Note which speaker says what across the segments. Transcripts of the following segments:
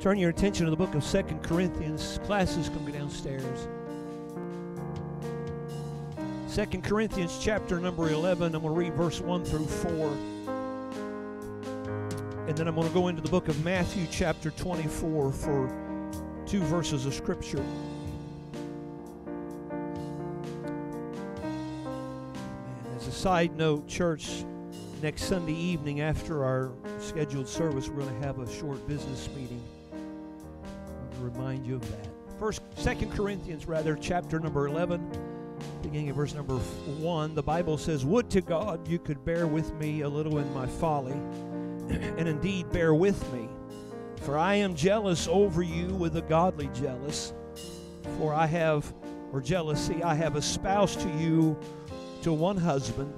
Speaker 1: Turn your attention to the book of Second Corinthians. Classes come downstairs. Second Corinthians chapter number 11. I'm going to read verse 1 through 4. And then I'm going to go into the book of Matthew chapter 24 for two verses of scripture. As a side note, church, next Sunday evening after our scheduled service, we're going to have a short business meeting. Remind you of that. First, Second Corinthians, rather, chapter number 11, beginning at verse number 1. The Bible says, Would to God you could bear with me a little in my folly, and indeed bear with me. For I am jealous over you with a godly jealous. For I have, or jealousy, I have espoused to you to one husband,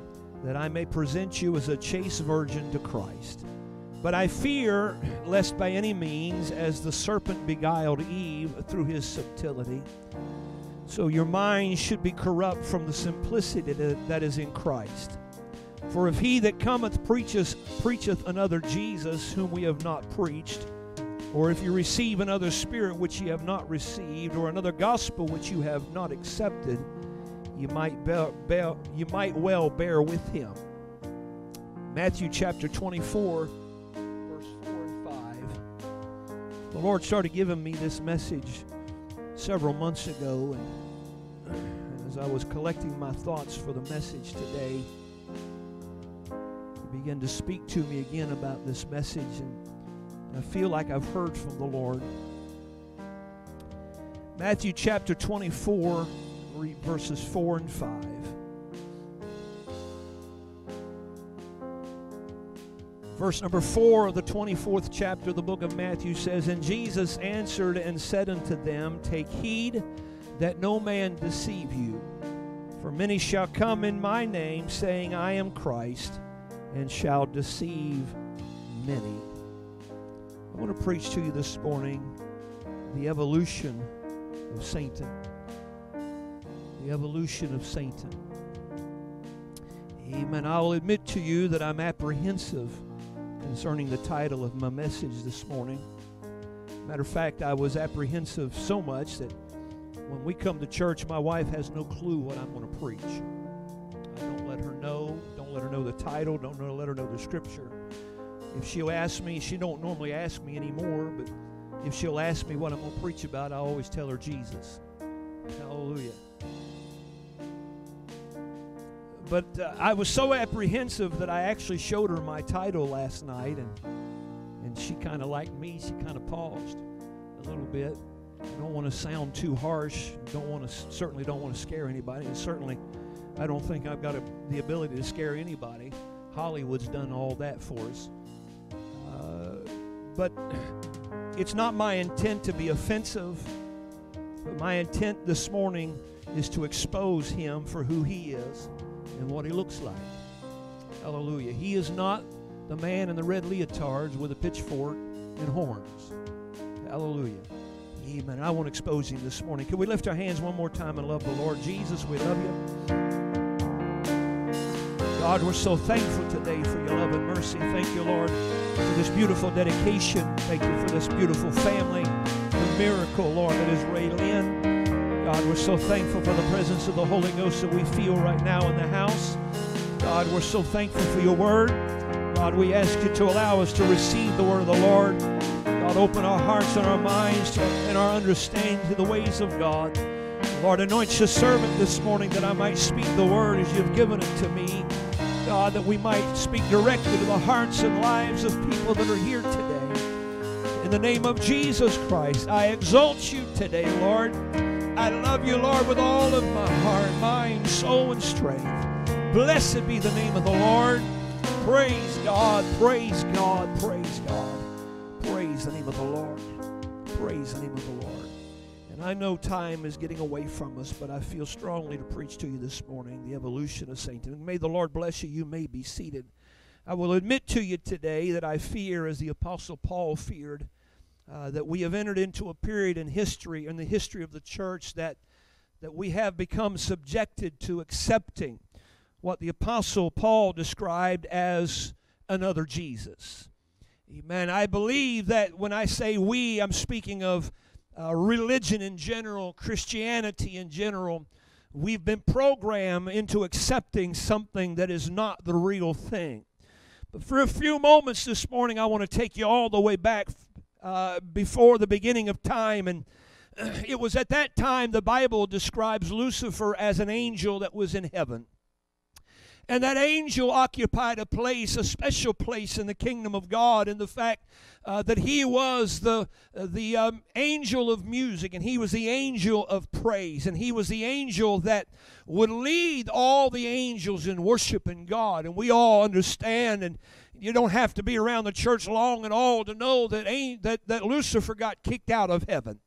Speaker 1: that I may present you as a chaste virgin to Christ. But I fear lest by any means, as the serpent beguiled Eve through his subtlety, so your mind should be corrupt from the simplicity that is in Christ. For if he that cometh preacheth, preacheth another Jesus, whom we have not preached, or if you receive another spirit which ye have not received, or another gospel which you have not accepted, you might, bear, bear, you might well bear with him. Matthew chapter 24, The Lord started giving me this message several months ago, and, as I was collecting my thoughts for the message today, He began to speak to me again about this message, and I feel like I've heard from the Lord. Matthew chapter 24 read verses 4 and 5. Verse number 4 of the 24th chapter of the book of Matthew says, And Jesus answered and said unto them, Take heed that no man deceive you. For many shall come in my name, saying, I am Christ, and shall deceive many. I want to preach to you this morning the evolution of Satan the evolution of Satan. Amen. I'll admit to you that I'm apprehensive concerning the title of my message this morning. Matter of fact, I was apprehensive so much that when we come to church, my wife has no clue what I'm going to preach. I don't let her know. Don't let her know the title. Don't let her know the scripture. If she'll ask me, she don't normally ask me anymore, but if she'll ask me what I'm going to preach about, I always tell her Jesus. Hallelujah but uh, I was so apprehensive that I actually showed her my title last night, and and she kind of liked me. She kind of paused a little bit. I don't want to sound too harsh. Don't want to certainly don't want to scare anybody, and certainly I don't think I've got a, the ability to scare anybody. Hollywood's done all that for us, uh, but it's not my intent to be offensive. But my intent this morning is to expose him for who he is and what he looks like. Hallelujah. He is not the man in the red leotards with a pitchfork and horns. Hallelujah. Amen. I want to expose him this morning. Can we lift our hands one more time and love the Lord Jesus? We love you. God, we're so thankful today for your love and mercy. Thank you, Lord, for this beautiful dedication. Thank you for this beautiful family, the miracle, Lord, that is Ray Lynn. God, we're so thankful for the presence of the Holy Ghost that we feel right now in the house. God, we're so thankful for your word. God, we ask you to allow us to receive the word of the Lord. God, open our hearts and our minds and our understanding to the ways of God. Lord, anoint your servant this morning that I might speak the word as you've given it to me. God, that we might speak directly to the hearts and lives of people that are here today. In the name of Jesus Christ, I exalt you today, Lord. I love you, Lord, with all of my heart, mind, soul, and strength. Blessed be the name of the Lord. Praise God, praise God, praise God. Praise the name of the Lord. Praise the name of the Lord. And I know time is getting away from us, but I feel strongly to preach to you this morning the evolution of Satan. May the Lord bless you. You may be seated. I will admit to you today that I fear, as the Apostle Paul feared, uh, that we have entered into a period in history, in the history of the church, that, that we have become subjected to accepting what the Apostle Paul described as another Jesus. Amen. I believe that when I say we, I'm speaking of uh, religion in general, Christianity in general. We've been programmed into accepting something that is not the real thing. But for a few moments this morning, I want to take you all the way back uh, before the beginning of time. And it was at that time the Bible describes Lucifer as an angel that was in heaven. And that angel occupied a place, a special place in the kingdom of God, in the fact uh, that he was the, uh, the um, angel of music and he was the angel of praise and he was the angel that would lead all the angels in worshiping God. And we all understand, and you don't have to be around the church long at all to know that, ain't, that, that Lucifer got kicked out of heaven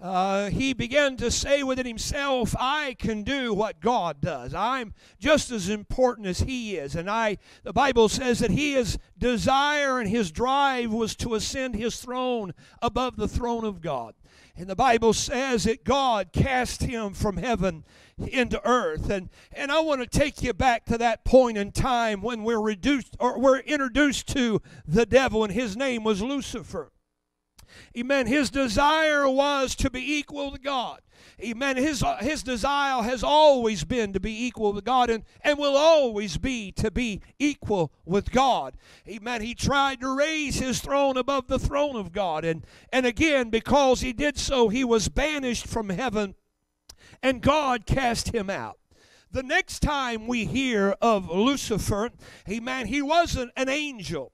Speaker 1: uh, he began to say within himself, I can do what God does. I'm just as important as he is. And I the Bible says that his desire and his drive was to ascend his throne above the throne of God. And the Bible says that God cast him from heaven into earth. And, and I want to take you back to that point in time when we're reduced or we're introduced to the devil, and his name was Lucifer. Amen. His desire was to be equal to God. Amen. His, uh, his desire has always been to be equal with God and, and will always be to be equal with God. Amen. He tried to raise his throne above the throne of God. And, and again, because he did so, he was banished from heaven and God cast him out. The next time we hear of Lucifer, he man, he wasn't an angel.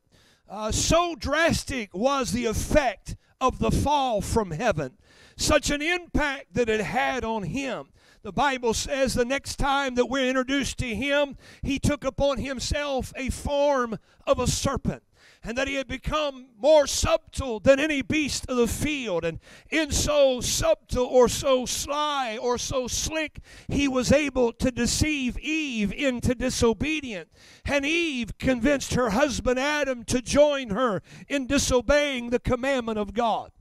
Speaker 1: Uh, so drastic was the effect of the fall from heaven, such an impact that it had on him. The Bible says the next time that we're introduced to him, he took upon himself a form of a serpent and that he had become more subtle than any beast of the field. And in so subtle or so sly or so slick, he was able to deceive Eve into disobedience. And Eve convinced her husband Adam to join her in disobeying the commandment of God.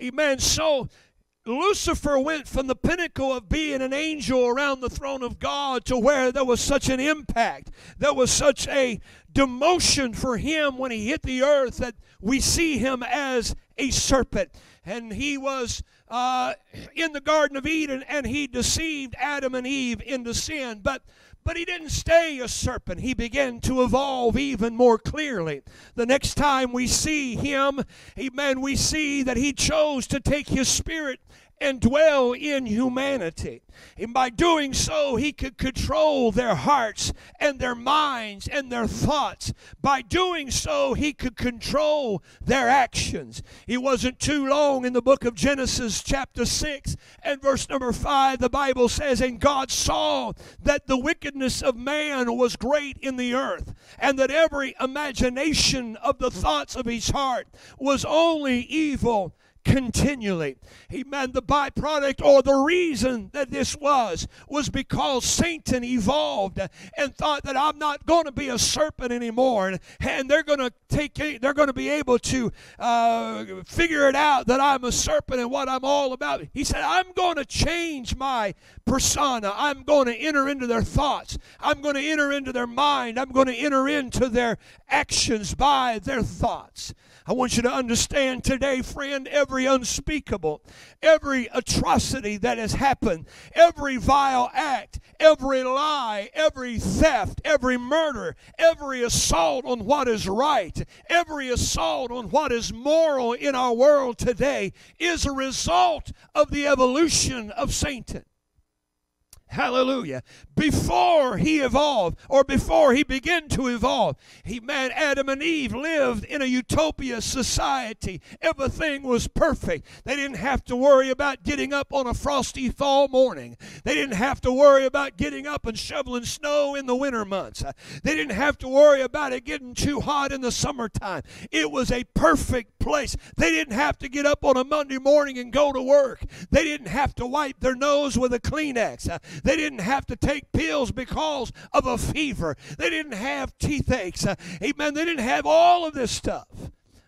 Speaker 1: Amen. So Lucifer went from the pinnacle of being an angel around the throne of God to where there was such an impact, there was such a demotion for him when he hit the earth that we see him as a serpent. And he was uh, in the Garden of Eden and he deceived Adam and Eve into sin. But but he didn't stay a serpent. He began to evolve even more clearly. The next time we see him, amen, we see that he chose to take his spirit and dwell in humanity. And by doing so, he could control their hearts and their minds and their thoughts. By doing so, he could control their actions. It wasn't too long in the book of Genesis, chapter 6 and verse number 5, the Bible says, And God saw that the wickedness of man was great in the earth, and that every imagination of the thoughts of his heart was only evil continually. Amen. The byproduct or the reason that this was was because Satan evolved and thought that I'm not going to be a serpent anymore, and, they're going to take they're going to be able to uh, figure it out that I'm a serpent and what I'm all about. He said, I'm going to change my persona. I'm going to enter into their thoughts. I'm going to enter into their mind. I'm going to enter into their actions by their thoughts. I want you to understand today, friend, every unspeakable, every atrocity that has happened, every vile act, every lie, every theft, every murder, every assault on what is right, every assault on what is moral in our world today is a result of the evolution of Satan. Hallelujah. Before he evolved, or before he began to evolve, he man Adam and Eve lived in a utopia society. Everything was perfect. They didn't have to worry about getting up on a frosty fall morning. They didn't have to worry about getting up and shoveling snow in the winter months. They didn't have to worry about it getting too hot in the summertime. It was a perfect place. They didn't have to get up on a Monday morning and go to work. They didn't have to wipe their nose with a Kleenex. They didn't have to take pills because of a fever. They didn't have teeth aches. Uh, amen. They didn't have all of this stuff.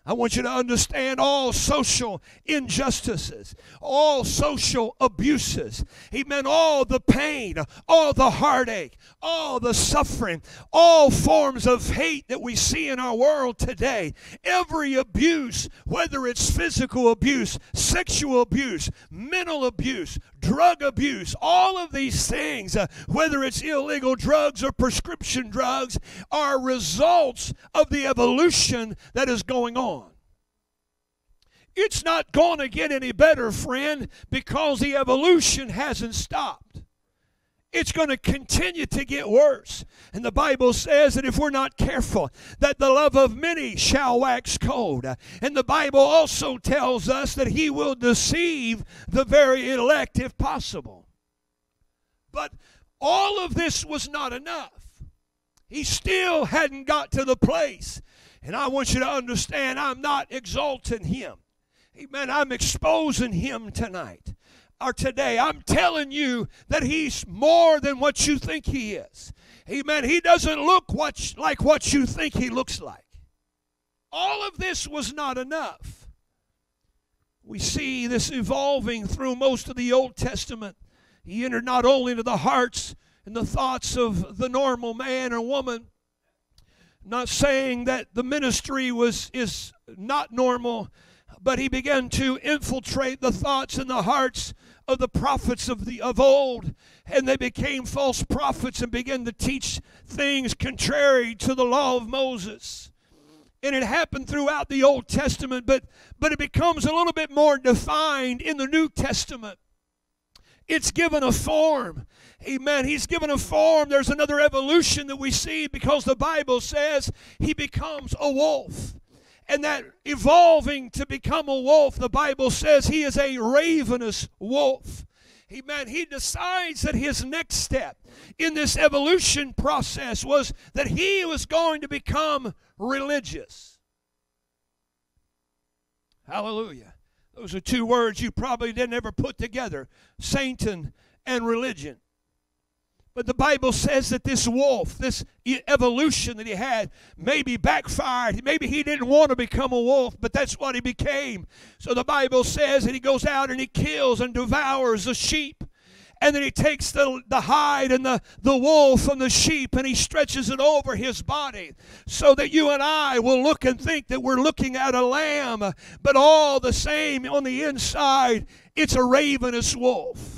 Speaker 1: I want you to understand all social injustices, all social abuses. Amen. All the pain, all the heartache, all the suffering, all forms of hate that we see in our world today. Every abuse, whether it's physical abuse, sexual abuse, mental abuse, drug abuse, all of these things, uh, whether it's illegal drugs or prescription drugs, are results of the evolution that is going on. It's not going to get any better, friend, because the evolution hasn't stopped. It's going to continue to get worse. And the Bible says that if we're not careful, that the love of many shall wax cold. And the Bible also tells us that he will deceive the very elect if possible. But all of this was not enough. He still hadn't got to the place. And I want you to understand, I'm not exalting him. Amen. I'm exposing him tonight or today. I'm telling you that he's more than what you think he is. Amen. He doesn't look what, like what you think he looks like. All of this was not enough. We see this evolving through most of the Old Testament. He entered not only into the hearts and the thoughts of the normal man or woman, not saying that the ministry was is not normal but he began to infiltrate the thoughts and the hearts of the prophets of the of old and they became false prophets and began to teach things contrary to the law of Moses and it happened throughout the Old Testament but but it becomes a little bit more defined in the New Testament it's given a form Amen. He's given a form. There's another evolution that we see because the Bible says he becomes a wolf and that evolving to become a wolf, the Bible says he is a ravenous wolf. Amen. He decides that his next step in this evolution process was that he was going to become religious. Hallelujah. Those are two words you probably didn't ever put together Satan and religion. But the Bible says that this wolf, this evolution that he had, maybe backfired. Maybe he didn't want to become a wolf, but that's what he became. So the Bible says that he goes out and he kills and devours the sheep. And then he takes the, the hide and the, the wool from the sheep and he stretches it over his body so that you and I will look and think that we're looking at a lamb, but all the same on the inside, it's a ravenous wolf.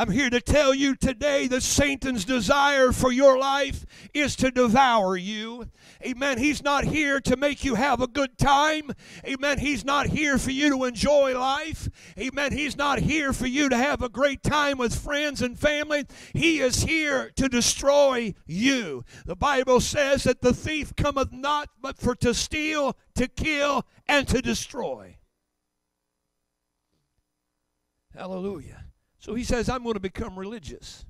Speaker 1: I'm here to tell you today that Satan's desire for your life is to devour you. Amen. He's not here to make you have a good time. Amen. He's not here for you to enjoy life. Amen. He's not here for you to have a great time with friends and family. He is here to destroy you. The Bible says that the thief cometh not but for to steal, to kill, and to destroy. Hallelujah. So he says, I'm going to become religious.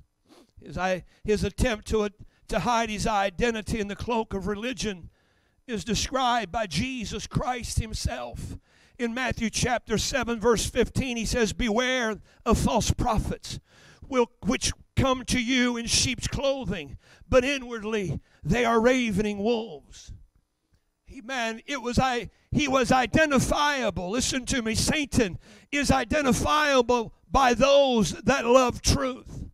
Speaker 1: His, I, his attempt to, to hide his identity in the cloak of religion is described by Jesus Christ himself. In Matthew chapter 7, verse 15, he says, Beware of false prophets, which come to you in sheep's clothing, but inwardly they are ravening wolves. Amen. It was I he was identifiable. Listen to me. Satan is identifiable by those that love truth.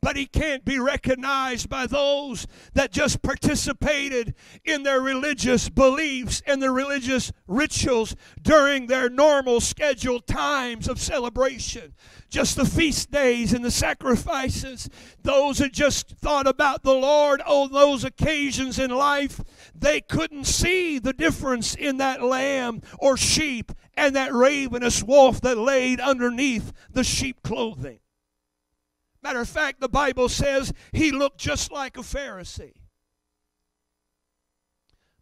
Speaker 1: But he can't be recognized by those that just participated in their religious beliefs and their religious rituals during their normal scheduled times of celebration. Just the feast days and the sacrifices. Those that just thought about the Lord on those occasions in life, they couldn't see the difference in that lamb or sheep and that ravenous wolf that laid underneath the sheep clothing. Matter of fact, the Bible says he looked just like a Pharisee.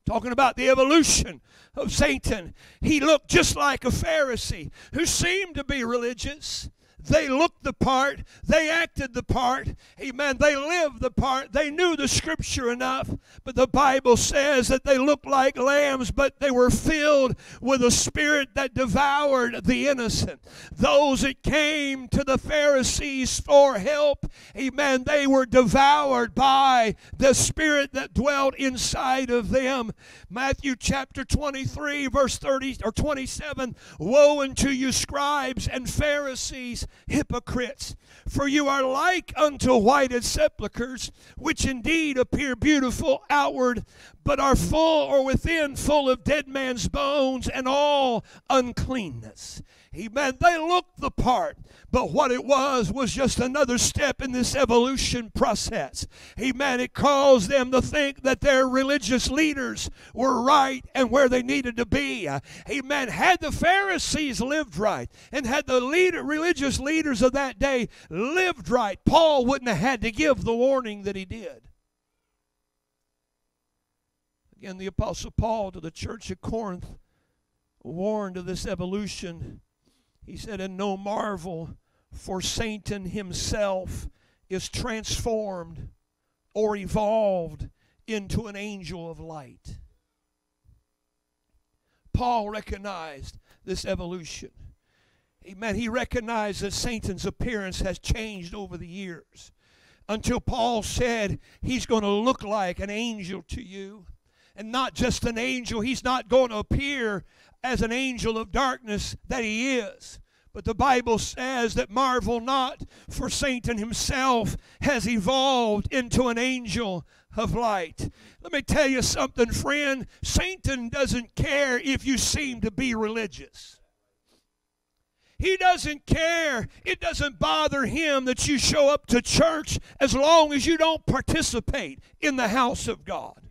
Speaker 1: Talking about the evolution of Satan, he looked just like a Pharisee who seemed to be religious. They looked the part. They acted the part. Amen. They lived the part. They knew the scripture enough. But the Bible says that they looked like lambs, but they were filled with a spirit that devoured the innocent. Those that came to the Pharisees for help, amen, they were devoured by the spirit that dwelt inside of them. Matthew chapter 23, verse 30 or 27 Woe unto you, scribes and Pharisees, hypocrites! For you are like unto whited sepulchres, which indeed appear beautiful outward, but are full or within full of dead man's bones and all uncleanness. Amen. They look the part, but what it was was just another step in this evolution process. Amen. It caused them to think that their religious leaders were right and where they needed to be. Amen. Had the Pharisees lived right and had the leader, religious leaders of that day lived right, Paul wouldn't have had to give the warning that he did. Again, the Apostle Paul to the church of Corinth warned of this evolution he said, And no marvel, for Satan himself is transformed or evolved into an angel of light. Paul recognized this evolution. Amen. He recognized that Satan's appearance has changed over the years until Paul said he's going to look like an angel to you. And not just an angel, he's not going to appear as an angel of darkness that he is. But the Bible says that marvel not, for Satan himself has evolved into an angel of light. Let me tell you something, friend. Satan doesn't care if you seem to be religious. He doesn't care. It doesn't bother him that you show up to church as long as you don't participate in the house of God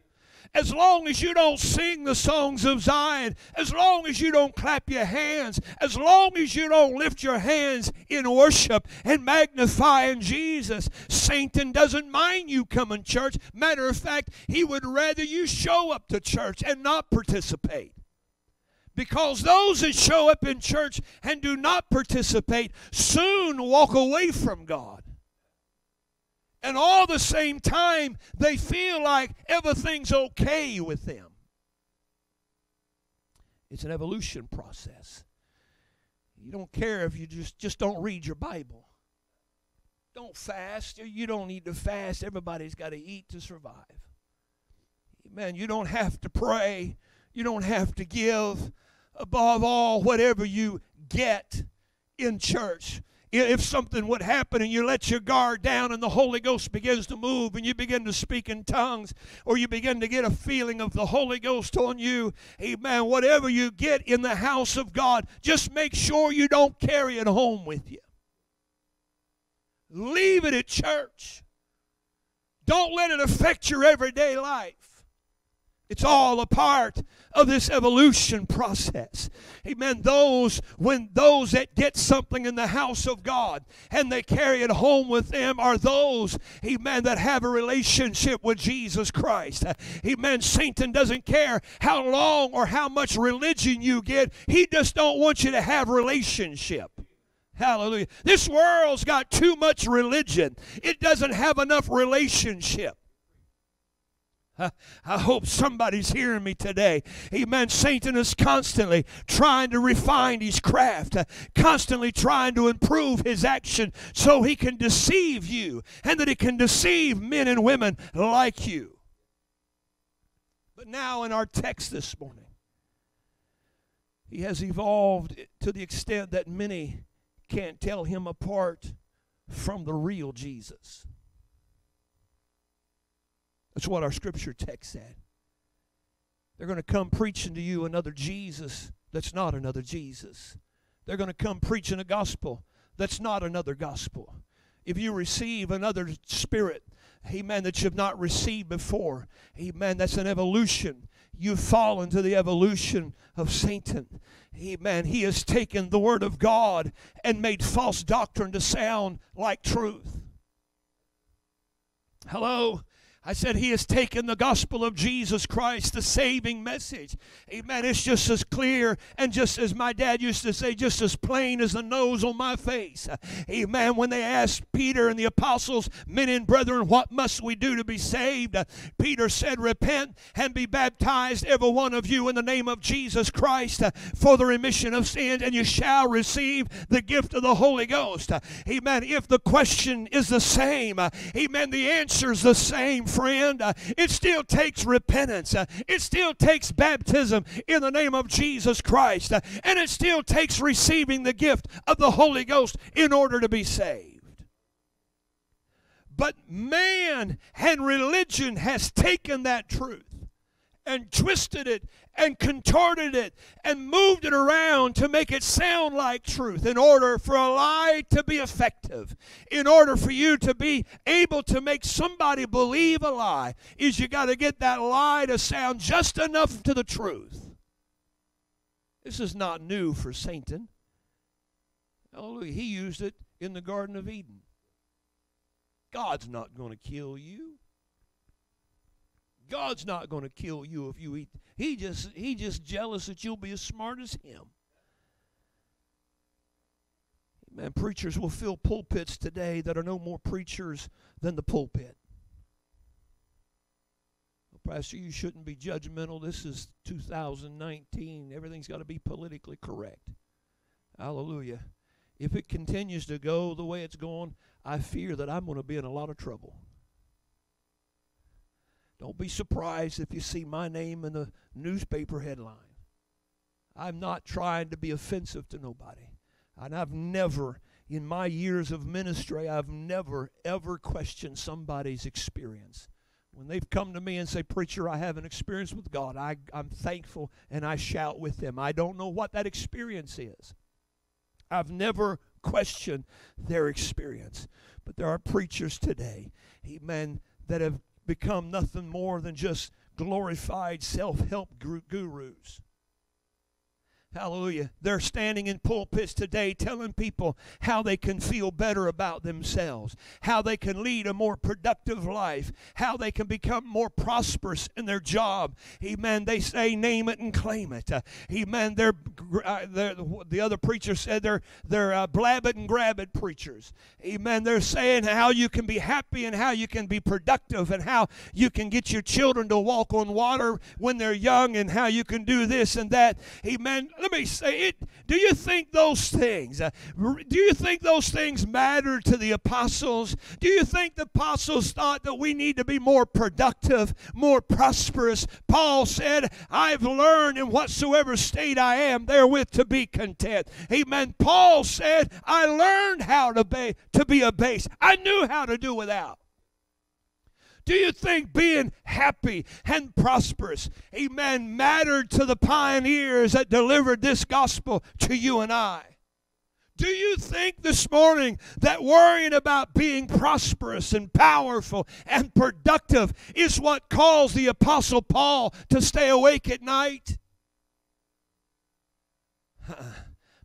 Speaker 1: as long as you don't sing the songs of Zion, as long as you don't clap your hands, as long as you don't lift your hands in worship and magnifying Jesus, Satan doesn't mind you coming church. Matter of fact, he would rather you show up to church and not participate. Because those that show up in church and do not participate soon walk away from God and all the same time they feel like everything's okay with them. It's an evolution process. You don't care if you just, just don't read your Bible. Don't fast. You don't need to fast. Everybody's got to eat to survive. Amen. You don't have to pray. You don't have to give. Above all, whatever you get in church, if something would happen and you let your guard down and the Holy Ghost begins to move and you begin to speak in tongues or you begin to get a feeling of the Holy Ghost on you, amen, whatever you get in the house of God, just make sure you don't carry it home with you. Leave it at church. Don't let it affect your everyday life. It's all a part of this evolution process. Amen. Those when those that get something in the house of God and they carry it home with them are those, amen, that have a relationship with Jesus Christ. Amen. Satan doesn't care how long or how much religion you get. He just don't want you to have relationship. Hallelujah. This world's got too much religion. It doesn't have enough relationship. I hope somebody's hearing me today. Amen. Satan is constantly trying to refine his craft, uh, constantly trying to improve his action so he can deceive you and that he can deceive men and women like you. But now, in our text this morning, he has evolved to the extent that many can't tell him apart from the real Jesus. That's what our scripture text said. They're going to come preaching to you another Jesus that's not another Jesus. They're going to come preaching a gospel that's not another gospel. If you receive another spirit, amen, that you've not received before, amen, that's an evolution. You've fallen to the evolution of Satan. Amen. He has taken the word of God and made false doctrine to sound like truth. Hello? I said, He has taken the gospel of Jesus Christ, the saving message. Amen. It's just as clear and just as my dad used to say, just as plain as the nose on my face. Amen. When they asked Peter and the apostles, Men and brethren, what must we do to be saved? Peter said, Repent and be baptized, every one of you, in the name of Jesus Christ for the remission of sins, and you shall receive the gift of the Holy Ghost. Amen. If the question is the same, amen, the answer is the same friend. Uh, it still takes repentance. Uh, it still takes baptism in the name of Jesus Christ. Uh, and it still takes receiving the gift of the Holy Ghost in order to be saved. But man and religion has taken that truth and twisted it and contorted it and moved it around to make it sound like truth in order for a lie to be effective in order for you to be able to make somebody believe a lie is you got to get that lie to sound just enough to the truth. This is not new for satan. Hallelujah. He used it in the garden of eden. God's not going to kill you God's not going to kill you if you eat. He just he just jealous that you'll be as smart as him. Man, preachers will fill pulpits today that are no more preachers than the pulpit. Well, Pastor, you shouldn't be judgmental. This is 2019. Everything's got to be politically correct. Hallelujah. If it continues to go the way it's going, I fear that I'm going to be in a lot of trouble. Don't be surprised if you see my name in the newspaper headline. I'm not trying to be offensive to nobody. And I've never, in my years of ministry, I've never, ever questioned somebody's experience. When they've come to me and say, Preacher, I have an experience with God, I, I'm thankful and I shout with them. I don't know what that experience is. I've never questioned their experience. But there are preachers today, amen, that have become nothing more than just glorified self help gurus. Hallelujah. They're standing in pulpits today telling people how they can feel better about themselves, how they can lead a more productive life, how they can become more prosperous in their job. Amen. They say, name it and claim it. Uh, amen. They're, uh, they're, the other preacher said they're, they're uh, blab it and grab it preachers. Amen. They're saying how you can be happy and how you can be productive and how you can get your children to walk on water when they're young and how you can do this and that. Amen let me say it. Do you think those things, uh, do you think those things matter to the apostles? Do you think the apostles thought that we need to be more productive, more prosperous? Paul said, I've learned in whatsoever state I am therewith to be content. Amen. Paul said, I learned how to be, to be a base. I knew how to do without. Do you think being happy and prosperous, amen, mattered to the pioneers that delivered this gospel to you and I? Do you think this morning that worrying about being prosperous and powerful and productive is what caused the Apostle Paul to stay awake at night?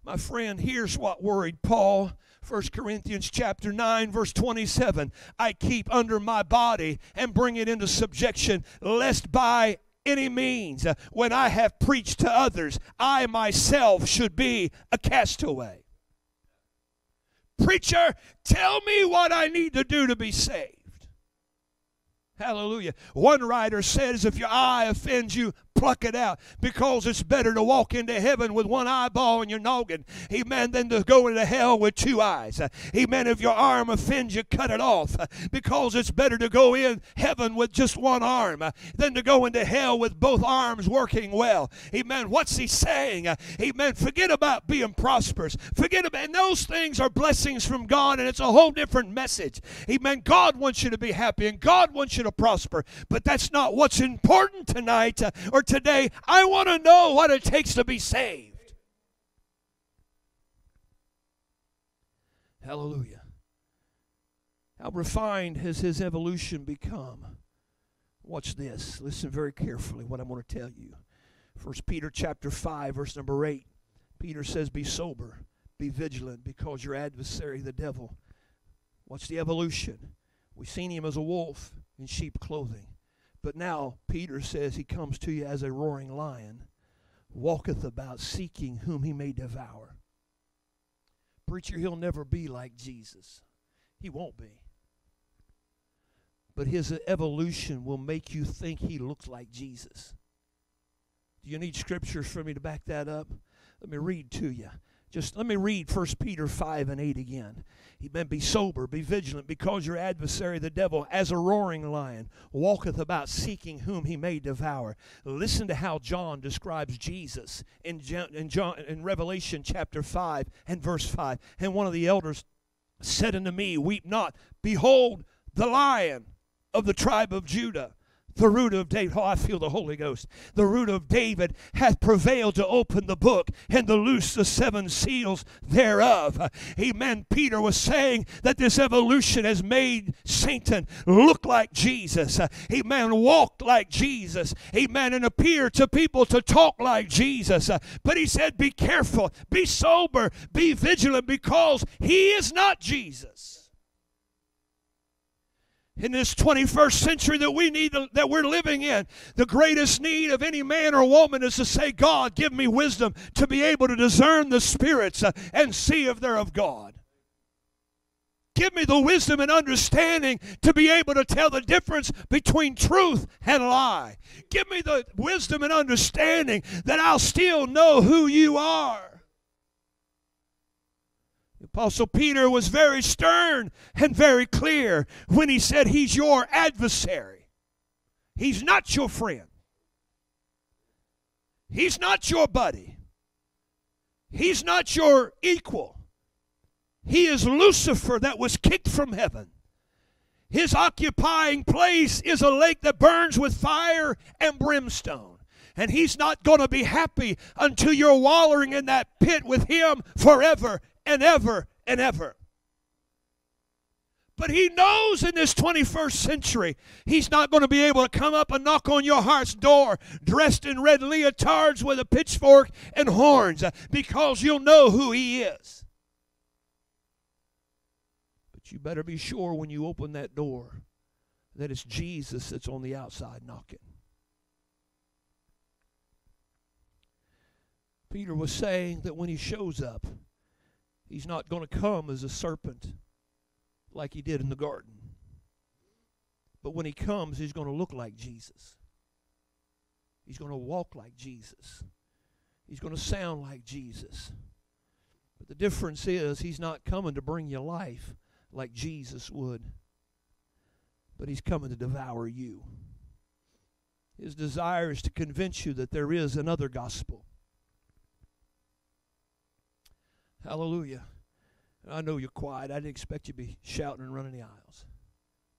Speaker 1: My friend, here's what worried Paul 1 Corinthians chapter 9 verse 27 I keep under my body and bring it into subjection lest by any means uh, when I have preached to others I myself should be a castaway Preacher tell me what I need to do to be saved Hallelujah. One writer says if your eye offends you, pluck it out because it's better to walk into heaven with one eyeball in your noggin, amen, than to go into hell with two eyes. Amen. If your arm offends you, cut it off because it's better to go in heaven with just one arm than to go into hell with both arms working well. Amen. What's he saying? Amen. Forget about being prosperous. Forget about and those things are blessings from God and it's a whole different message. Amen. God wants you to be happy and God wants you to prosper, but that's not what's important tonight uh, or today, I want to know what it takes to be saved. Hallelujah. How refined has his evolution become? Watch this. Listen very carefully what I'm going to tell you. First Peter chapter 5 verse number 8. Peter says be sober, be vigilant because your adversary the devil. What's the evolution? We've seen him as a wolf in sheep clothing. But now Peter says he comes to you as a roaring lion, walketh about seeking whom he may devour. Preacher, he'll never be like Jesus. He won't be. But his evolution will make you think he looks like Jesus. Do you need scriptures for me to back that up? Let me read to you. Just let me read 1 Peter 5 and 8 again. He meant Be sober, be vigilant, because your adversary, the devil, as a roaring lion, walketh about seeking whom he may devour. Listen to how John describes Jesus in, John, in Revelation chapter 5 and verse 5. And one of the elders said unto me, Weep not, behold, the lion of the tribe of Judah the root of David, oh, I feel the Holy Ghost. The root of David hath prevailed to open the book and to loose the seven seals thereof. Amen. Peter was saying that this evolution has made Satan look like Jesus. Amen. Walk like Jesus. Amen. And appear to people to talk like Jesus. But he said, Be careful, be sober, be vigilant, because he is not Jesus in this 21st century that we need that we're living in the greatest need of any man or woman is to say god give me wisdom to be able to discern the spirits uh, and see if they're of god. Give me the wisdom and understanding to be able to tell the difference between truth and lie. Give me the wisdom and understanding that i'll still know who you are Apostle Peter was very stern and very clear when he said he's your adversary. He's not your friend. He's not your buddy. He's not your equal. He is Lucifer that was kicked from heaven. His occupying place is a lake that burns with fire and brimstone. And he's not going to be happy until you're wallowing in that pit with him forever and ever and ever. But he knows in this 21st century, he's not going to be able to come up and knock on your heart's door dressed in red leotards with a pitchfork and horns uh, because you'll know who he is. But you better be sure when you open that door that it's Jesus that's on the outside knocking. Peter was saying that when he shows up, He's not going to come as a serpent like he did in the garden. But when he comes, he's going to look like Jesus. He's going to walk like Jesus. He's going to sound like Jesus. But the difference is, he's not coming to bring you life like Jesus would, but he's coming to devour you. His desire is to convince you that there is another gospel Hallelujah. I know you're quiet. I didn't expect you to be shouting and running the aisles.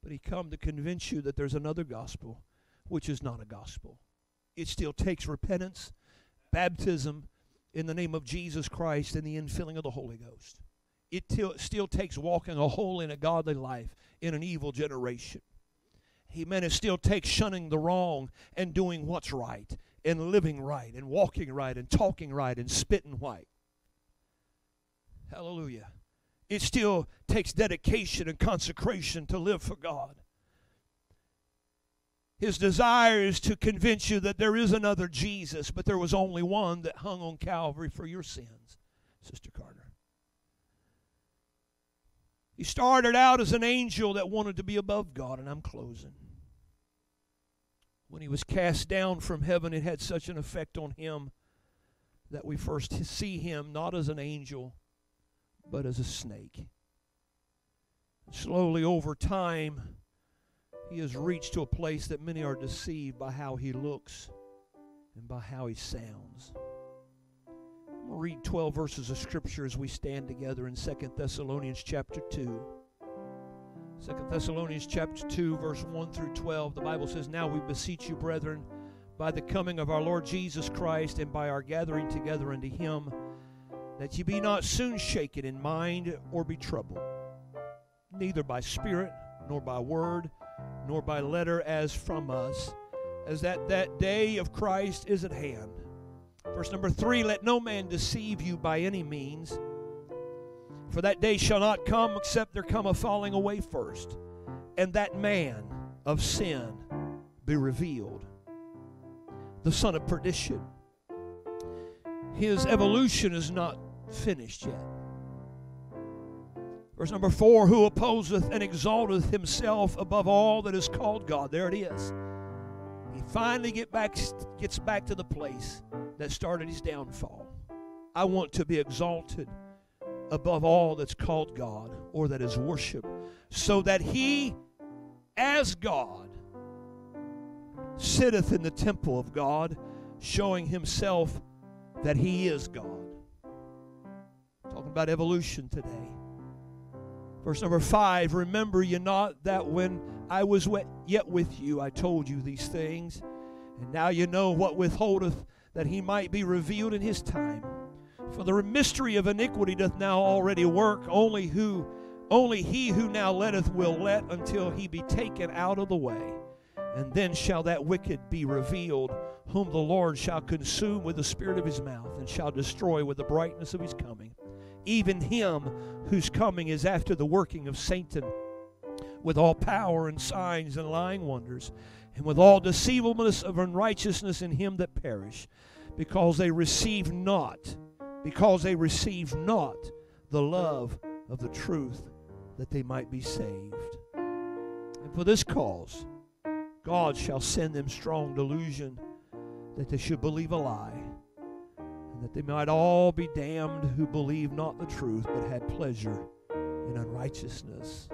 Speaker 1: But he come to convince you that there's another gospel, which is not a gospel. It still takes repentance, baptism in the name of Jesus Christ, and the infilling of the Holy Ghost. It still takes walking a holy and a godly life in an evil generation. Amen. It still takes shunning the wrong and doing what's right, and living right, and walking right, and talking right, and spitting white. Hallelujah. It still takes dedication and consecration to live for God. His desire is to convince you that there is another Jesus, but there was only one that hung on Calvary for your sins, Sister Carter. He started out as an angel that wanted to be above God, and I'm closing. When he was cast down from heaven, it had such an effect on him that we first see him not as an angel, but as a snake. Slowly over time, he has reached to a place that many are deceived by how he looks and by how he sounds. I'm going to read 12 verses of scripture as we stand together in 2 Thessalonians chapter 2. 2 Thessalonians chapter 2 verse 1 through 12 the Bible says now we beseech you brethren by the coming of our Lord Jesus Christ and by our gathering together unto him that ye be not soon shaken in mind or be troubled, neither by spirit, nor by word, nor by letter as from us, as that that day of Christ is at hand. Verse number three Let no man deceive you by any means, for that day shall not come except there come a falling away first, and that man of sin be revealed. The son of perdition. His evolution is not finished yet. Verse number four Who opposeth and exalteth himself above all that is called God. There it is. He finally get back, gets back to the place that started his downfall. I want to be exalted above all that's called God or that is worshiped, so that he, as God, sitteth in the temple of God, showing himself that he is God. About evolution today. Verse number five Remember ye not that when I was yet with you, I told you these things, and now you know what withholdeth that he might be revealed in his time. For the mystery of iniquity doth now already work, only who only he who now letteth will let until he be taken out of the way. And then shall that wicked be revealed, whom the Lord shall consume with the spirit of his mouth, and shall destroy with the brightness of his coming. Even him whose coming is after the working of Satan, with all power and signs and lying wonders, and with all deceivableness of unrighteousness in him that perish, because they receive not because they receive not the love of the truth that they might be saved. And for this cause, God shall send them strong delusion that they should believe a lie, that they might all be damned who believe not the truth, but had pleasure in unrighteousness.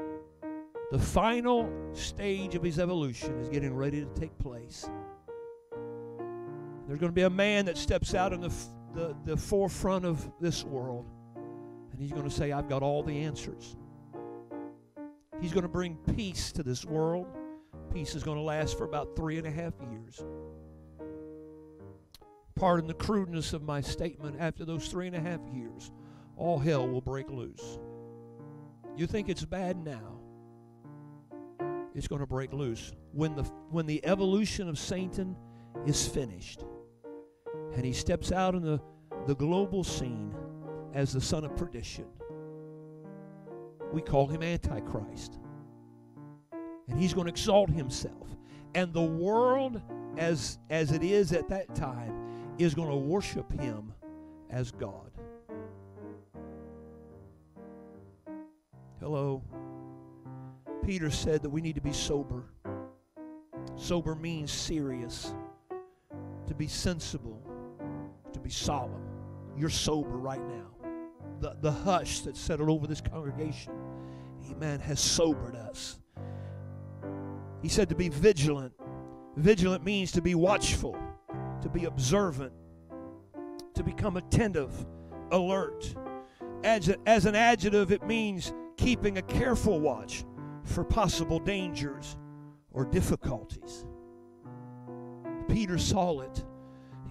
Speaker 1: The final stage of his evolution is getting ready to take place. There's going to be a man that steps out in the the, the forefront of this world. And he's going to say, I've got all the answers. He's going to bring peace to this world. Peace is going to last for about three and a half years. Pardon the crudeness of my statement. After those three and a half years, all hell will break loose. You think it's bad now? It's going to break loose when the when the evolution of Satan is finished and he steps out in the, the global scene as the son of perdition. We call him Antichrist. And he's going to exalt himself. And the world, as, as it is at that time, is going to worship him as God. Hello. Peter said that we need to be sober. Sober means serious, to be sensible, to be solemn. You're sober right now. The, the hush that settled over this congregation, amen, has sobered us. He said to be vigilant. Vigilant means to be watchful, to be observant, to become attentive, alert. As, a, as an adjective, it means keeping a careful watch for possible dangers or difficulties. Peter saw it.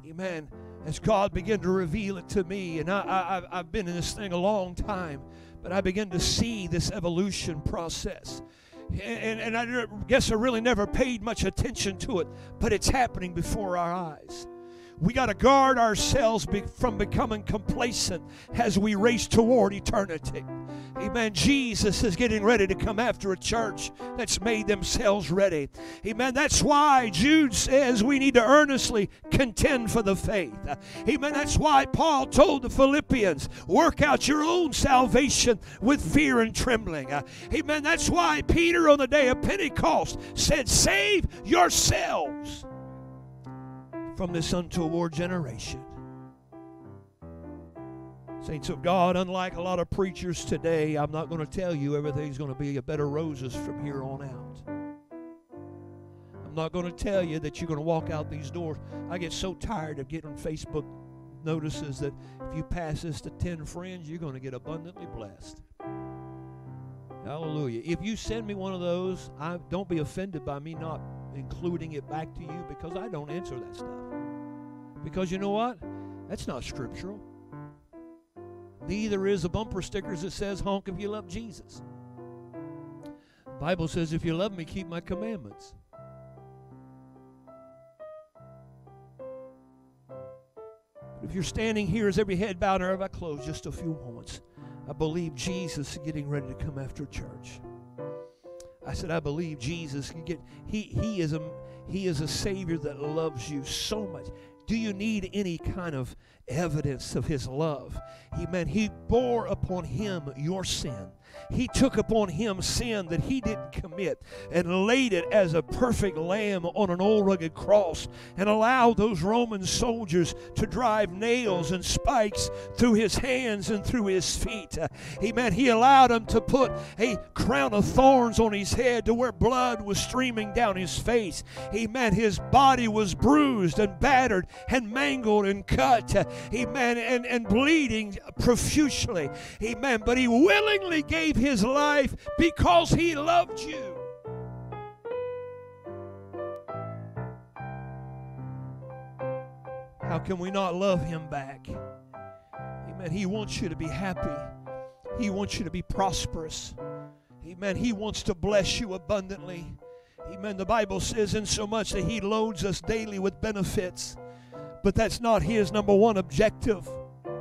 Speaker 1: Amen as God began to reveal it to me. And I, I, have been in this thing a long time, but I began to see this evolution process. And, and I guess I really never paid much attention to it, but it's happening before our eyes. We got to guard ourselves be, from becoming complacent as we race toward eternity. Amen. Jesus is getting ready to come after a church that's made themselves ready. Amen. That's why Jude says we need to earnestly contend for the faith. Amen. That's why Paul told the Philippians, work out your own salvation with fear and trembling. Amen. That's why Peter on the day of Pentecost said, save yourselves from this untoward generation. Saints of God, unlike a lot of preachers today, I'm not going to tell you everything's going to be a bed of roses from here on out. I'm not going to tell you that you're going to walk out these doors. I get so tired of getting Facebook notices that if you pass this to 10 friends, you're going to get abundantly blessed. Hallelujah. If you send me one of those, I, don't be offended by me not including it back to you because I don't answer that stuff. Because you know what? That's not scriptural. Neither is a bumper stickers that says honk if you love Jesus. Bible says if you love me, keep my commandments. If you're standing here as every head bowed and every eye closed, just a few moments, I believe Jesus is getting ready to come after church. I said, I believe Jesus. You get he he is a he is a savior that loves you so much. Do you need any kind of evidence of his love? Amen. He bore upon him your sin. He took upon him sin that he didn't commit and laid it as a perfect lamb on an old rugged cross and allowed those Roman soldiers to drive nails and spikes through his hands and through his feet. Amen. He allowed them to put a crown of thorns on his head to where blood was streaming down his face. Amen. His body was bruised and battered and mangled and cut. Amen. And, and bleeding profusely. Amen. But he willingly gave his life because he loved you. How can we not love him back? Amen. He wants you to be happy. He wants you to be prosperous. Amen. He wants to bless you abundantly. Amen. The Bible says in so much that He loads us daily with benefits, but that's not His number one objective.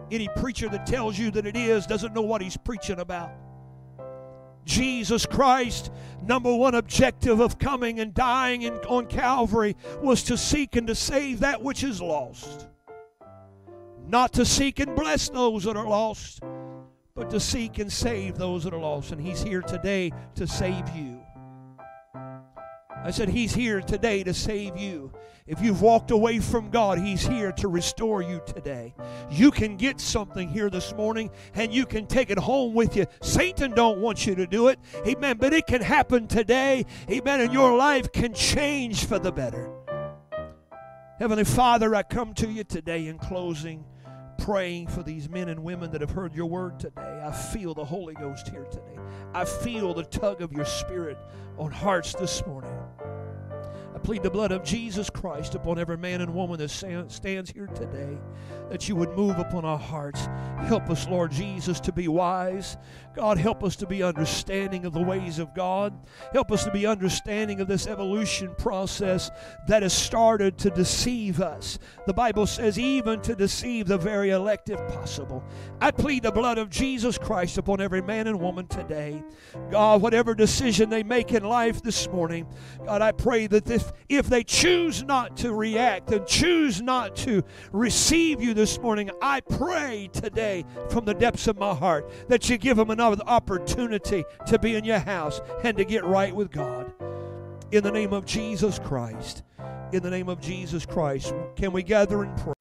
Speaker 1: Any preacher that tells you that it is doesn't know what he's preaching about. Jesus Christ, number one objective of coming and dying in, on Calvary was to seek and to save that which is lost. Not to seek and bless those that are lost, but to seek and save those that are lost. And He's here today to save you. I said, He's here today to save you. If you've walked away from God, He's here to restore you today. You can get something here this morning and you can take it home with you. Satan don't want you to do it. Amen. But it can happen today. Amen. And your life can change for the better. Heavenly Father, I come to you today in closing, praying for these men and women that have heard your word today. I feel the Holy Ghost here today. I feel the tug of your spirit on hearts this morning plead the blood of Jesus Christ upon every man and woman that stands here today, that you would move upon our hearts. Help us, Lord Jesus, to be wise. God, help us to be understanding of the ways of God. Help us to be understanding of this evolution process that has started to deceive us. The Bible says, even to deceive the very elect if possible. I plead the blood of Jesus Christ upon every man and woman today. God, whatever decision they make in life this morning, God, I pray that if, if they choose not to react and choose not to receive you this morning, I pray today from the depths of my heart that you give them another opportunity to be in your house and to get right with God. In the name of Jesus Christ. In the name of Jesus Christ. Can we gather and pray?